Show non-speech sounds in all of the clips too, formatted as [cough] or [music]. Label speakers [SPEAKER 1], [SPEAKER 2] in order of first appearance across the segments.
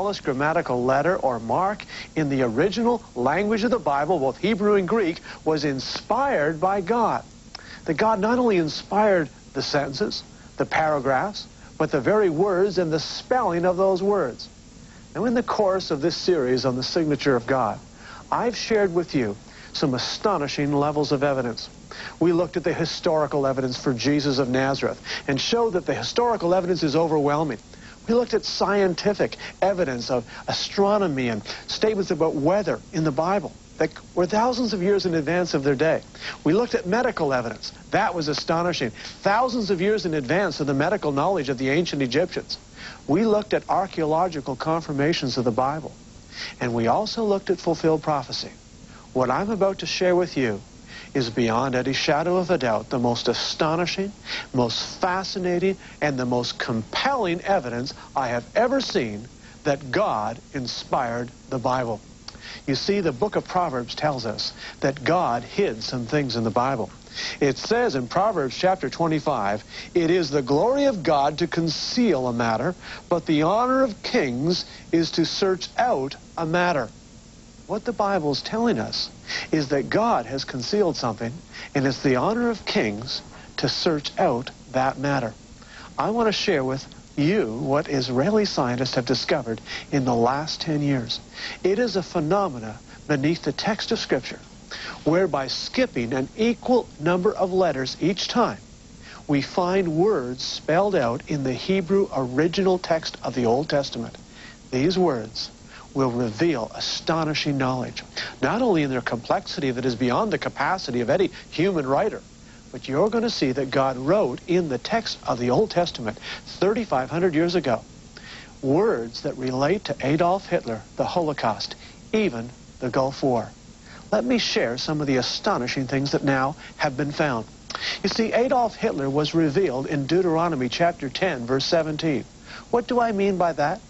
[SPEAKER 1] smallest grammatical letter or mark in the original language of the Bible, both Hebrew and Greek, was inspired by God. That God not only inspired the sentences, the paragraphs, but the very words and the spelling of those words. Now, in the course of this series on the signature of God, I've shared with you some astonishing levels of evidence. We looked at the historical evidence for Jesus of Nazareth and showed that the historical evidence is overwhelming. We looked at scientific evidence of astronomy and statements about weather in the Bible that were thousands of years in advance of their day. We looked at medical evidence. That was astonishing. Thousands of years in advance of the medical knowledge of the ancient Egyptians. We looked at archaeological confirmations of the Bible. And we also looked at fulfilled prophecy. What I'm about to share with you is beyond any shadow of a doubt the most astonishing, most fascinating, and the most compelling evidence I have ever seen that God inspired the Bible. You see, the book of Proverbs tells us that God hid some things in the Bible. It says in Proverbs chapter 25, it is the glory of God to conceal a matter, but the honor of kings is to search out a matter. What the Bible is telling us is that God has concealed something, and it's the honor of kings to search out that matter. I want to share with you what Israeli scientists have discovered in the last 10 years. It is a phenomena beneath the text of Scripture whereby skipping an equal number of letters each time, we find words spelled out in the Hebrew original text of the Old Testament. These words will reveal astonishing knowledge, not only in their complexity that is beyond the capacity of any human writer, but you're going to see that God wrote in the text of the Old Testament 3,500 years ago words that relate to Adolf Hitler, the Holocaust, even the Gulf War. Let me share some of the astonishing things that now have been found. You see, Adolf Hitler was revealed in Deuteronomy chapter 10, verse 17. What do I mean by that?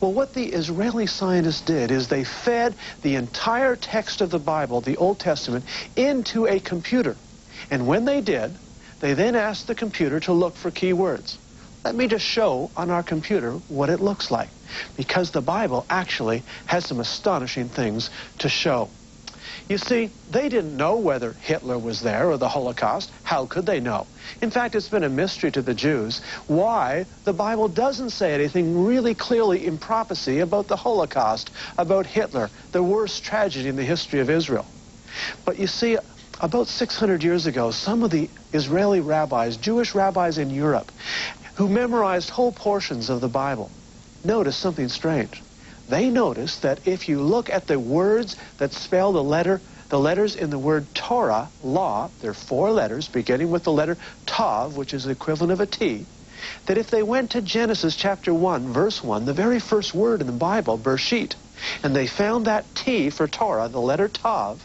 [SPEAKER 1] Well, what the Israeli scientists did is they fed the entire text of the Bible, the Old Testament, into a computer. And when they did, they then asked the computer to look for keywords. Let me just show on our computer what it looks like, because the Bible actually has some astonishing things to show. You see, they didn't know whether Hitler was there or the Holocaust. How could they know? In fact, it's been a mystery to the Jews why the Bible doesn't say anything really clearly in prophecy about the Holocaust, about Hitler, the worst tragedy in the history of Israel. But you see, about 600 years ago, some of the Israeli rabbis, Jewish rabbis in Europe, who memorized whole portions of the Bible, noticed something strange they noticed that if you look at the words that spell the letter, the letters in the word Torah, law, there are four letters beginning with the letter Tav, which is the equivalent of a T, that if they went to Genesis chapter 1, verse 1, the very first word in the Bible, Bereshit, and they found that T for Torah, the letter Tav,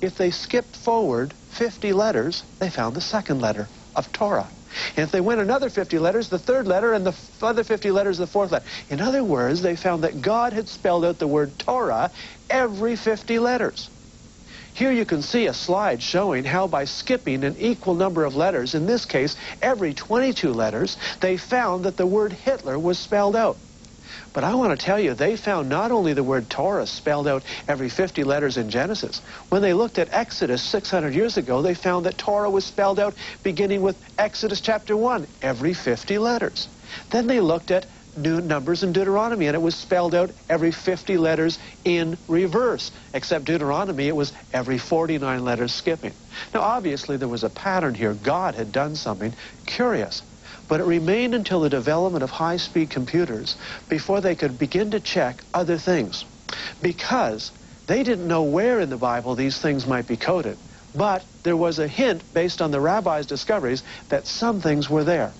[SPEAKER 1] if they skipped forward 50 letters, they found the second letter of Torah. And if they went another 50 letters, the third letter, and the other 50 letters, the fourth letter. In other words, they found that God had spelled out the word Torah every 50 letters. Here you can see a slide showing how by skipping an equal number of letters, in this case every 22 letters, they found that the word Hitler was spelled out. But I want to tell you, they found not only the word Torah spelled out every 50 letters in Genesis. When they looked at Exodus 600 years ago, they found that Torah was spelled out beginning with Exodus chapter 1, every 50 letters. Then they looked at new numbers in Deuteronomy, and it was spelled out every 50 letters in reverse. Except Deuteronomy, it was every 49 letters skipping. Now, obviously, there was a pattern here. God had done something curious. But it remained until the development of high-speed computers before they could begin to check other things. Because they didn't know where in the Bible these things might be coded. But there was a hint based on the rabbi's discoveries that some things were there.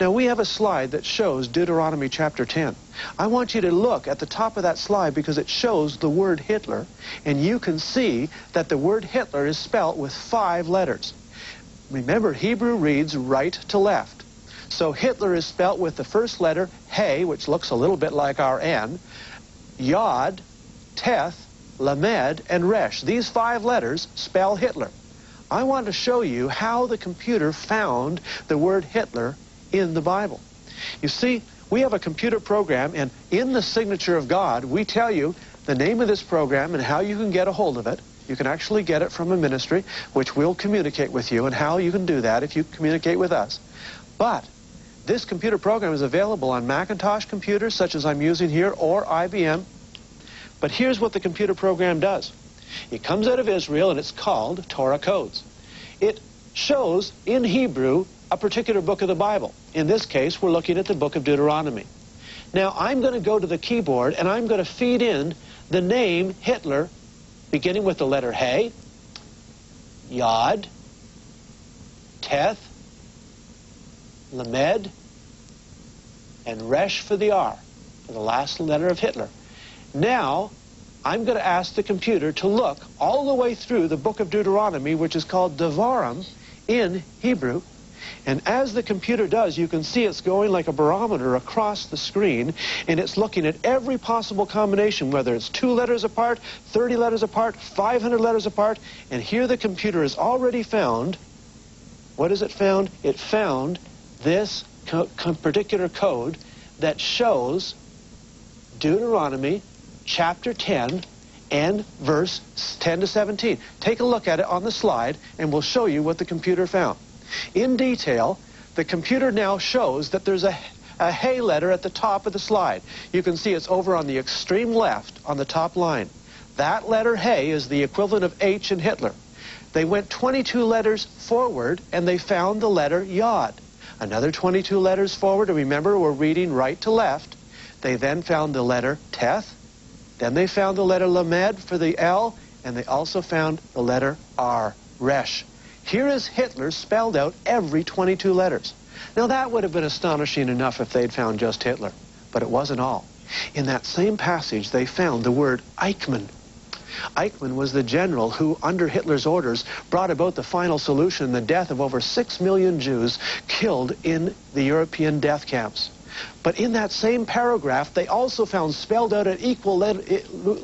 [SPEAKER 1] Now we have a slide that shows Deuteronomy chapter 10. I want you to look at the top of that slide because it shows the word Hitler and you can see that the word Hitler is spelt with five letters. Remember, Hebrew reads right to left. So Hitler is spelt with the first letter, He, which looks a little bit like our N, Yod, Teth, Lamed, and Resh. These five letters spell Hitler. I want to show you how the computer found the word Hitler in the Bible. You see, we have a computer program, and in the signature of God, we tell you the name of this program and how you can get a hold of it. You can actually get it from a ministry, which will communicate with you, and how you can do that if you communicate with us. But this computer program is available on Macintosh computers, such as I'm using here, or IBM. But here's what the computer program does. It comes out of Israel, and it's called Torah Codes. It shows in Hebrew a particular book of the Bible. In this case, we're looking at the book of Deuteronomy. Now, I'm going to go to the keyboard, and I'm going to feed in the name Hitler, beginning with the letter Hey, Yod, Teth, Lamed, and Resh for the R, for the last letter of Hitler. Now, I'm going to ask the computer to look all the way through the book of Deuteronomy, which is called Devarim in Hebrew. And as the computer does, you can see it's going like a barometer across the screen, and it's looking at every possible combination, whether it's two letters apart, 30 letters apart, 500 letters apart, and here the computer has already found, what has it found? It found this co particular code that shows Deuteronomy chapter 10 and verse 10 to 17. Take a look at it on the slide, and we'll show you what the computer found. In detail, the computer now shows that there's a, a Hey letter at the top of the slide. You can see it's over on the extreme left on the top line. That letter Hey is the equivalent of H in Hitler. They went 22 letters forward, and they found the letter Yod. Another 22 letters forward, and remember, we're reading right to left. They then found the letter Teth, then they found the letter Lamed for the L, and they also found the letter R, Resh. Here is Hitler spelled out every 22 letters. Now that would have been astonishing enough if they'd found just Hitler, but it wasn't all. In that same passage, they found the word Eichmann. Eichmann was the general who, under Hitler's orders, brought about the final solution, the death of over six million Jews killed in the European death camps. But in that same paragraph, they also found spelled out at equal letter,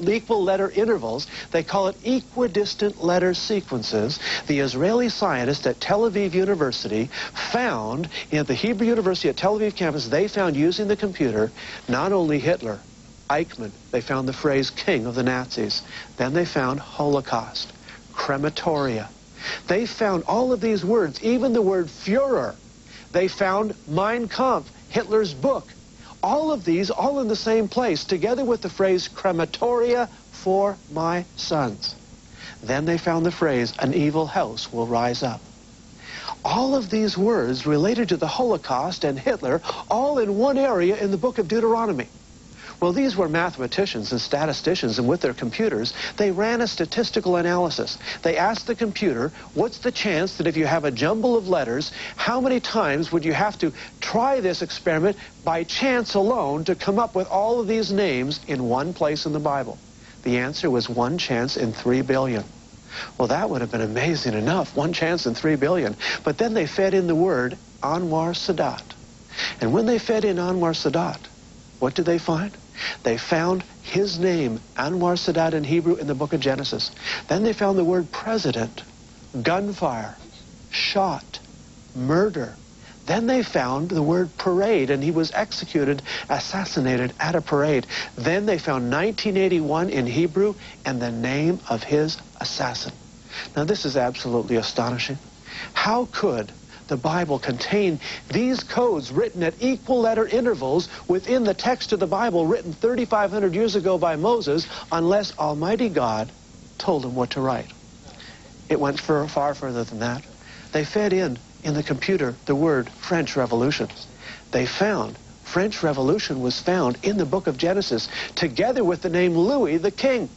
[SPEAKER 1] equal letter intervals, they call it equidistant letter sequences, the Israeli scientists at Tel Aviv University found, in the Hebrew University at Tel Aviv campus, they found using the computer not only Hitler, Eichmann, they found the phrase king of the Nazis. Then they found Holocaust, crematoria. They found all of these words, even the word Führer. They found Mein Kampf, Hitler's book. All of these, all in the same place, together with the phrase crematoria for my sons. Then they found the phrase, an evil house will rise up. All of these words related to the Holocaust and Hitler, all in one area in the book of Deuteronomy. Well, these were mathematicians and statisticians, and with their computers, they ran a statistical analysis. They asked the computer, what's the chance that if you have a jumble of letters, how many times would you have to try this experiment by chance alone to come up with all of these names in one place in the Bible? The answer was one chance in three billion. Well, that would have been amazing enough, one chance in three billion. But then they fed in the word Anwar Sadat. And when they fed in Anwar Sadat, what did they find? They found his name, Anwar Sadat in Hebrew, in the book of Genesis. Then they found the word president, gunfire, shot, murder. Then they found the word parade, and he was executed, assassinated at a parade. Then they found 1981 in Hebrew and the name of his assassin. Now, this is absolutely astonishing. How could the Bible contain these codes written at equal letter intervals within the text of the Bible written 3,500 years ago by Moses unless Almighty God told him what to write. It went far, far further than that. They fed in, in the computer, the word French Revolution. They found French Revolution was found in the book of Genesis, together with the name Louis the King.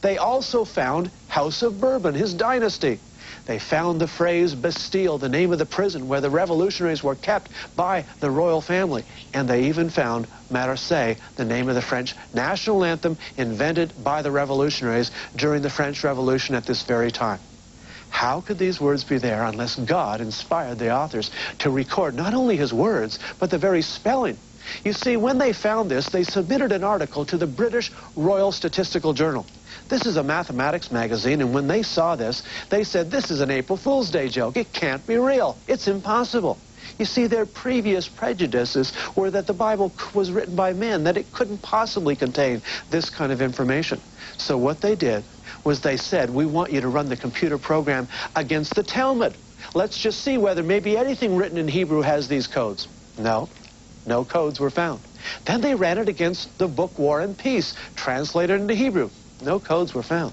[SPEAKER 1] They also found House of Bourbon, his dynasty. They found the phrase Bastille, the name of the prison where the revolutionaries were kept by the royal family. And they even found Marseillaise, the name of the French national anthem invented by the revolutionaries during the French Revolution at this very time. How could these words be there unless God inspired the authors to record not only his words, but the very spelling? You see, when they found this, they submitted an article to the British Royal Statistical Journal. This is a mathematics magazine, and when they saw this, they said, this is an April Fool's Day joke. It can't be real. It's impossible. You see, their previous prejudices were that the Bible was written by men, that it couldn't possibly contain this kind of information. So what they did was they said, we want you to run the computer program against the Talmud. Let's just see whether maybe anything written in Hebrew has these codes. No, no codes were found. Then they ran it against the book War and Peace, translated into Hebrew. No codes were found.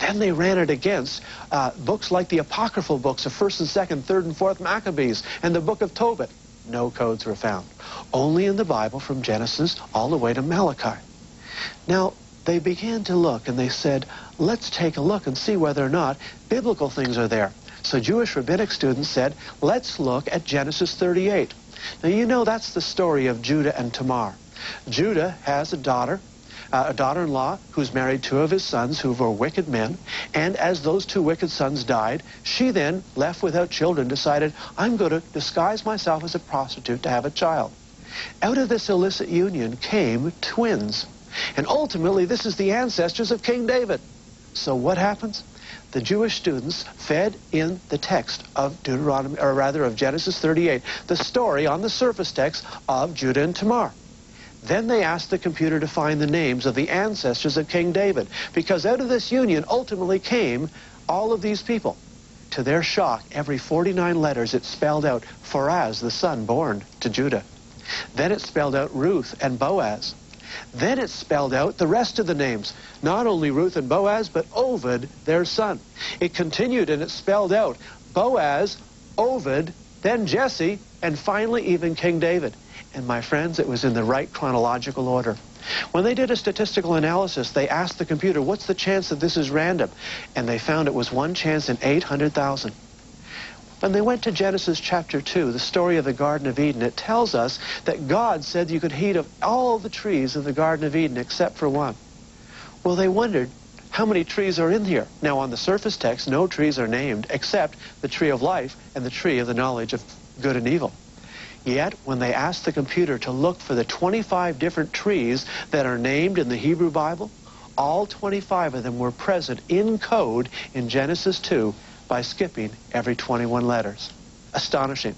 [SPEAKER 1] Then they ran it against uh, books like the apocryphal books of 1st and 2nd, 3rd and 4th Maccabees, and the book of Tobit. No codes were found. Only in the Bible from Genesis all the way to Malachi. Now, they began to look and they said, let's take a look and see whether or not biblical things are there. So Jewish rabbinic students said, let's look at Genesis 38. Now, you know that's the story of Judah and Tamar. Judah has a daughter uh, a daughter-in-law who's married two of his sons who were wicked men. And as those two wicked sons died, she then, left without children, decided, I'm going to disguise myself as a prostitute to have a child. Out of this illicit union came twins. And ultimately, this is the ancestors of King David. So what happens? The Jewish students fed in the text of Deuteronomy, or rather of Genesis 38, the story on the surface text of Judah and Tamar. Then they asked the computer to find the names of the ancestors of King David, because out of this union ultimately came all of these people. To their shock, every 49 letters it spelled out Pharez, the son born to Judah. Then it spelled out Ruth and Boaz. Then it spelled out the rest of the names, not only Ruth and Boaz, but Obed, their son. It continued and it spelled out Boaz, Obed, then Jesse, and finally even King David. And my friends, it was in the right chronological order. When they did a statistical analysis, they asked the computer, what's the chance that this is random? And they found it was one chance in 800,000. When they went to Genesis chapter 2, the story of the Garden of Eden, it tells us that God said you could eat of all the trees of the Garden of Eden except for one. Well, they wondered, how many trees are in here? Now, on the surface text, no trees are named except the tree of life and the tree of the knowledge of good and evil. Yet, when they asked the computer to look for the 25 different trees that are named in the Hebrew Bible, all 25 of them were present in code in Genesis 2 by skipping every 21 letters. Astonishing.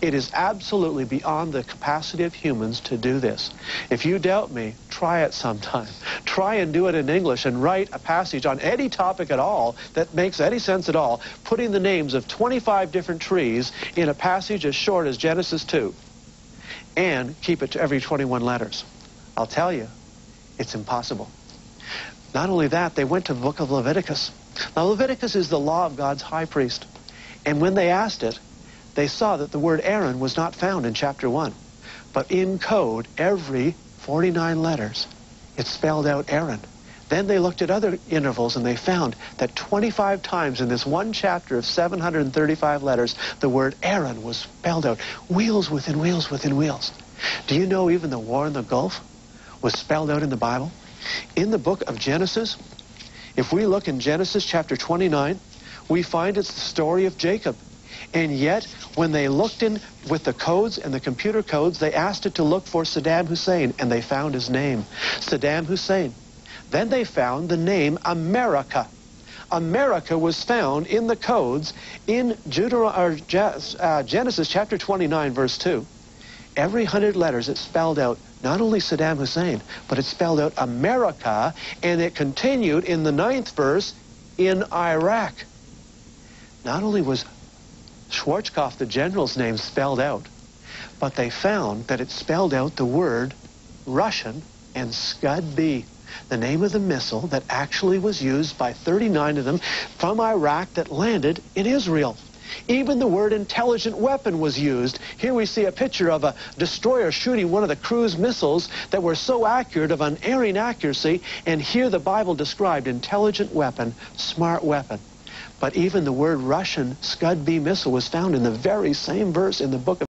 [SPEAKER 1] It is absolutely beyond the capacity of humans to do this. If you doubt me, try it sometime. [laughs] Try and do it in English and write a passage on any topic at all that makes any sense at all, putting the names of 25 different trees in a passage as short as Genesis 2, and keep it to every 21 letters. I'll tell you, it's impossible. Not only that, they went to the book of Leviticus. Now, Leviticus is the law of God's high priest. And when they asked it, they saw that the word Aaron was not found in chapter 1. But in code, every 49 letters, it spelled out Aaron. Then they looked at other intervals and they found that 25 times in this one chapter of 735 letters, the word Aaron was spelled out. Wheels within wheels within wheels. Do you know even the war in the Gulf was spelled out in the Bible? In the book of Genesis, if we look in Genesis chapter 29, we find it's the story of Jacob. And yet, when they looked in with the codes and the computer codes, they asked it to look for Saddam Hussein, and they found his name, Saddam Hussein. Then they found the name America. America was found in the codes in uh, Genesis chapter 29, verse 2. Every hundred letters, it spelled out not only Saddam Hussein, but it spelled out America, and it continued in the ninth verse in Iraq. Not only was Schwarzkopf, the general's name, spelled out. But they found that it spelled out the word Russian and Scud B, the name of the missile that actually was used by 39 of them from Iraq that landed in Israel. Even the word intelligent weapon was used. Here we see a picture of a destroyer shooting one of the cruise missiles that were so accurate of unerring accuracy, and here the Bible described intelligent weapon, smart weapon. But even the word Russian Scud B missile was found in the very same verse in the book of